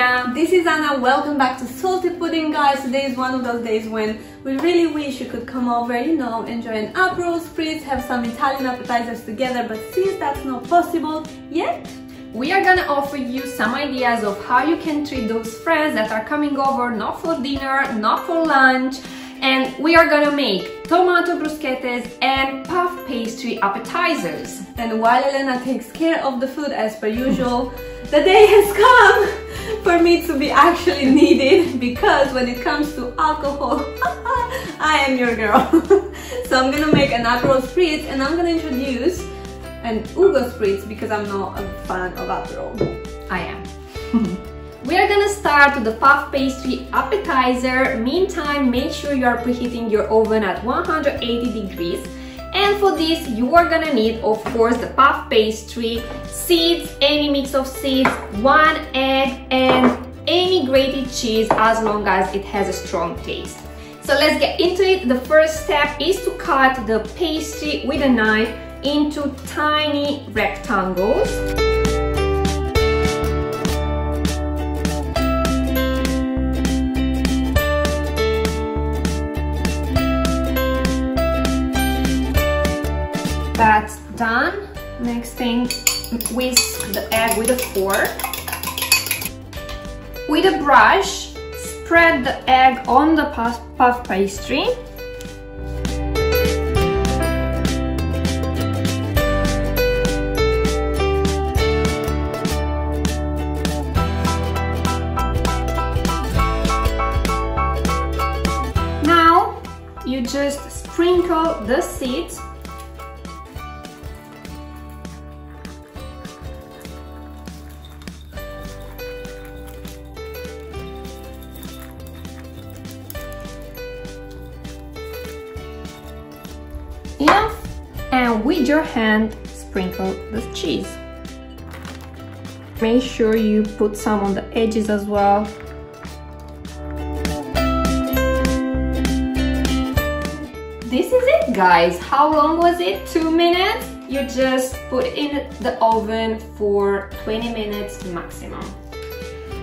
is This is Anna, welcome back to Salted Pudding guys. Today is one of those days when we really wish you could come over, you know, enjoy an Aperol Spritz, have some Italian appetizers together, but since that's not possible yet, we are gonna offer you some ideas of how you can treat those friends that are coming over not for dinner, not for lunch, and we are gonna make tomato bruschettas and puff pastry appetizers. And while Elena takes care of the food as per usual, the day has come for me to be actually needed because when it comes to alcohol, I am your girl. so I'm gonna make an Aperol Spritz and I'm gonna introduce an Hugo Spritz because I'm not a fan of Aperol. I am. We are gonna start with the puff pastry appetizer. Meantime, make sure you are preheating your oven at 180 degrees. And for this, you are gonna need, of course, the puff pastry, seeds, any mix of seeds, one egg, and any grated cheese as long as it has a strong taste. So let's get into it. The first step is to cut the pastry with a knife into tiny rectangles. Thing, whisk the egg with a fork. With a brush, spread the egg on the puff, puff pastry. Now, you just sprinkle the seeds your hand sprinkle the cheese. Make sure you put some on the edges as well. This is it guys. How long was it? Two minutes? You just put in the oven for 20 minutes maximum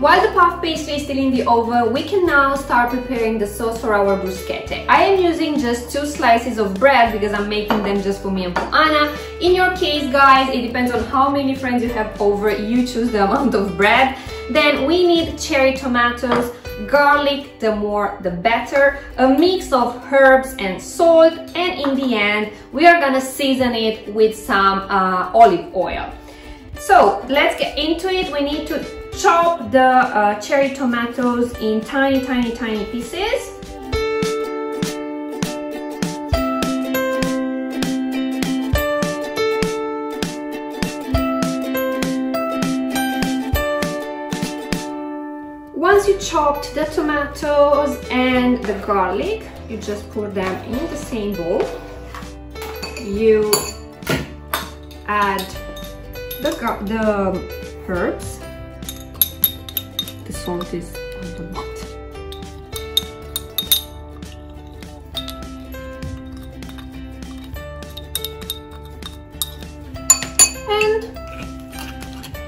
while the puff pastry is still in the oven, we can now start preparing the sauce for our bruschetta. I am using just two slices of bread because I'm making them just for me and for Anna. In your case, guys, it depends on how many friends you have over, you choose the amount of bread. Then we need cherry tomatoes, garlic, the more the better, a mix of herbs and salt, and in the end, we are gonna season it with some uh, olive oil. So let's get into it. We need to chop the uh, cherry tomatoes in tiny, tiny, tiny pieces. Once you chopped the tomatoes and the garlic, you just pour them in the same bowl. You add the, the herbs salt is on the bottom. And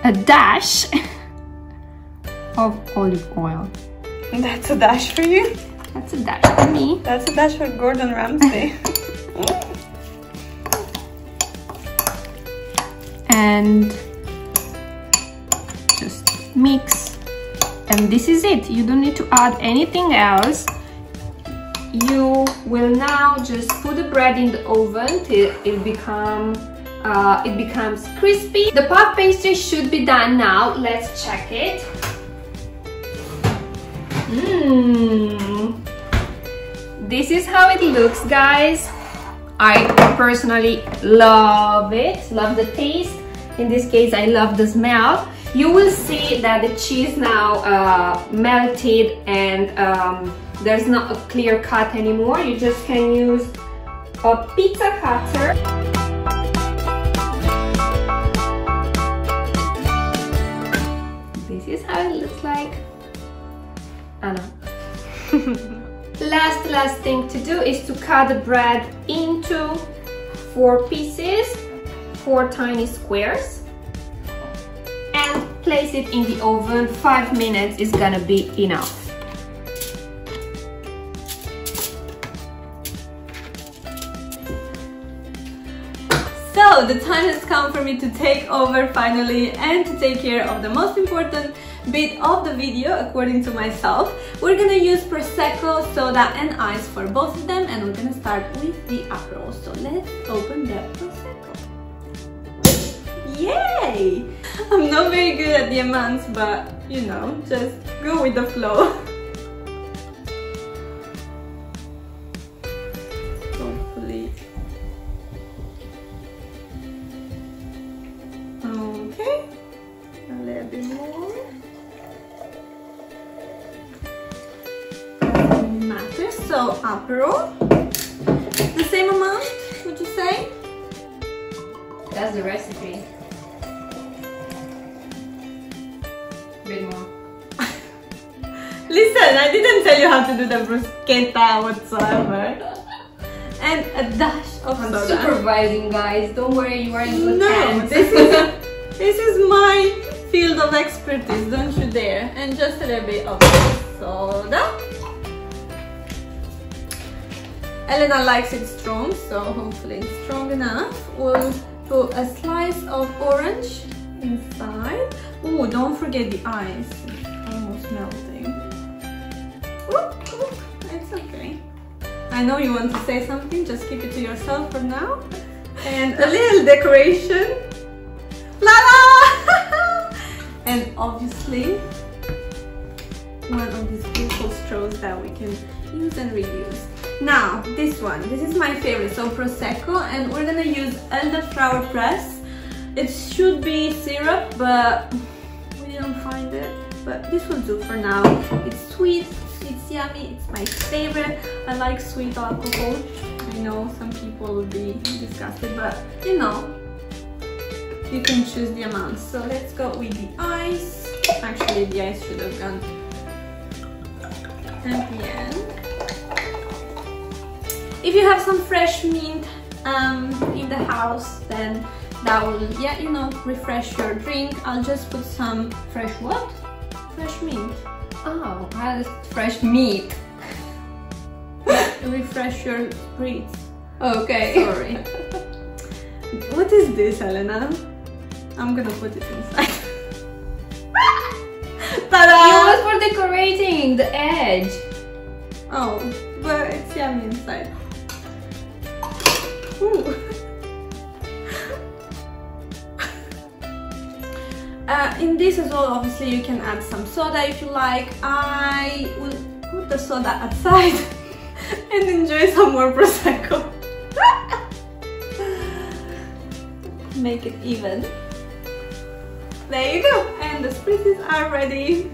a dash of olive oil. That's a dash for you? That's a dash for me. That's a dash for Gordon Ramsay. and just mix and this is it you don't need to add anything else you will now just put the bread in the oven till it become uh, it becomes crispy the puff pastry should be done now let's check it Mmm. This is how it looks, guys. I personally love it, love the taste. In this case, I love the smell. You will see that the cheese now uh, melted and um, there's not a clear cut anymore. You just can use a pizza cutter. This is how it looks like. Anna. last, last thing to do is to cut the bread into four pieces, four tiny squares, place it in the oven. Five minutes is gonna be enough. So the time has come for me to take over finally and to take care of the most important bit of the video according to myself. We're gonna use Prosecco, soda and ice for both of them and we're gonna start with the Aperol. So let's open the Prosecco. Yay! I'm not very good at the amounts but you know, just go with the flow. Hopefully. Okay, a little bit more. Matter, so Aperol, the same amount, would you say? That's the recipe. I didn't tell you how to do the bruschetta whatsoever. and a dash of I'm soda. supervising, guys. Don't worry, you are in good no, hands. this is this is my field of expertise. Don't you dare! And just a little bit of soda. Elena likes it strong, so hopefully it's strong enough. We'll put a slice of orange inside. Oh, don't forget the ice. It's almost melting. I know you want to say something, just keep it to yourself for now. And a little decoration. La la! and obviously, one of these beautiful straws that we can use and reuse. Now, this one, this is my favorite, so Prosecco, and we're gonna use elderflower press. It should be syrup, but we didn't find it, but this will do for now. It's sweet, yummy, it's my favorite. I like sweet alcohol. I know some people will be disgusted, but you know, you can choose the amount. So let's go with the ice. Actually, the ice should have gone at the end. If you have some fresh mint um, in the house, then that will, yeah, you know, refresh your drink. I'll just put some fresh what? Fresh mint. Oh, has fresh meat. refresh your breath. Okay. Sorry. what is this, Elena? I'm gonna put it inside. Ta-da! It was for decorating the edge. Oh, but it's yummy inside. Uh, in this as well, obviously you can add some soda if you like. I will put the soda aside and enjoy some more Prosecco. Make it even. There you go, and the spritzes are ready.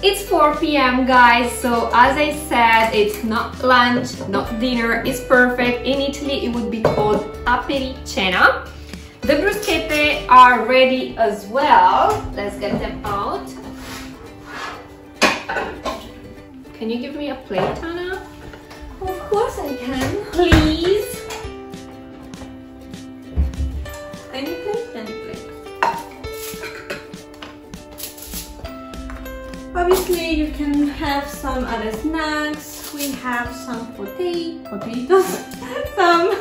It's 4 p.m. guys, so as I said, it's not lunch, not dinner, it's perfect. In Italy, it would be called apericena. The bruschette are ready as well. Let's get them out. Can you give me a plate, Anna? Of course I can. Please. Any plate? Any plate. Obviously, you can have some other snacks. We have some potato potatoes, some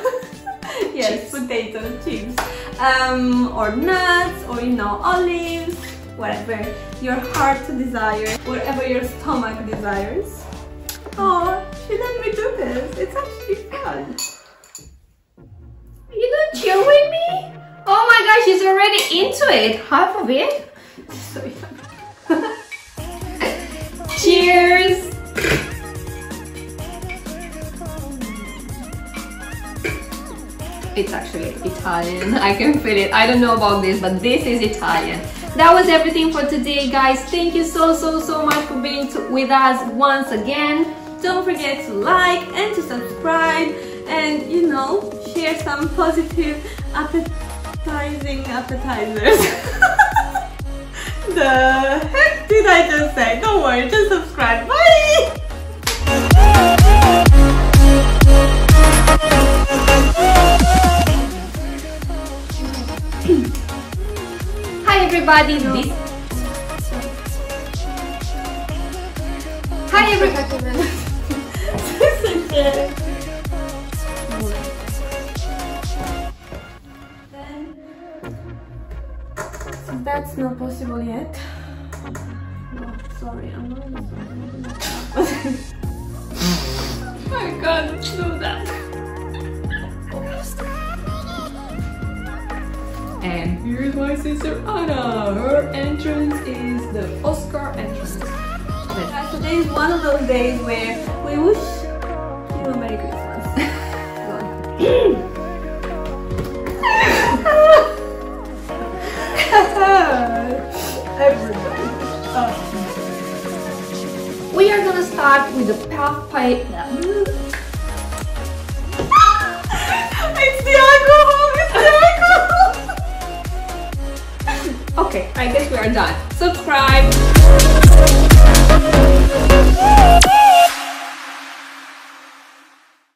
yes, potato chips, um, or nuts, or you know, olives, whatever your heart desires, whatever your stomach desires. Oh, she let me do this. It's actually fun. Are You don't chill with me? Oh my gosh, she's already into it. Half of it. So. Cheers! It's actually Italian. I can feel it. I don't know about this, but this is Italian. That was everything for today, guys. Thank you so, so, so much for being with us once again. Don't forget to like and to subscribe and, you know, share some positive appetizing appetizers. the heck did I just say? Don't worry, just subscribe. Bye! Everybody, this... Hi everybody! That's not possible yet. Sorry, I'm sorry. I can't do that. And here's my sister Anna. Her entrance is the Oscar entrance. Guys, uh, today is one of those days where we wish you a Merry Christmas. Everybody. Uh, we are gonna start with the puff pie. Okay, I guess we are done. Subscribe!